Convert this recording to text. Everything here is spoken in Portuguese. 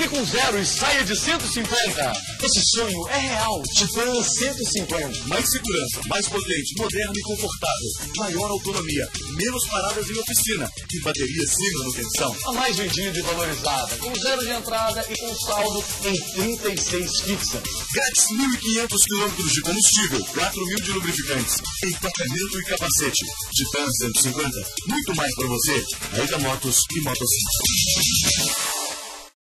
Entre com zero e saia de 150. Esse sonho é real. Titan 150. Mais segurança, mais potente, moderno e confortável. Maior autonomia, menos paradas em oficina e bateria sem manutenção. A mais vendida e valorizada, com zero de entrada e com saldo em 36 fixa. Grátis 1.500 km de combustível, 4.000 de lubrificantes, equipamento e capacete. Titan 150, muito mais para você. Aida Motos e motos.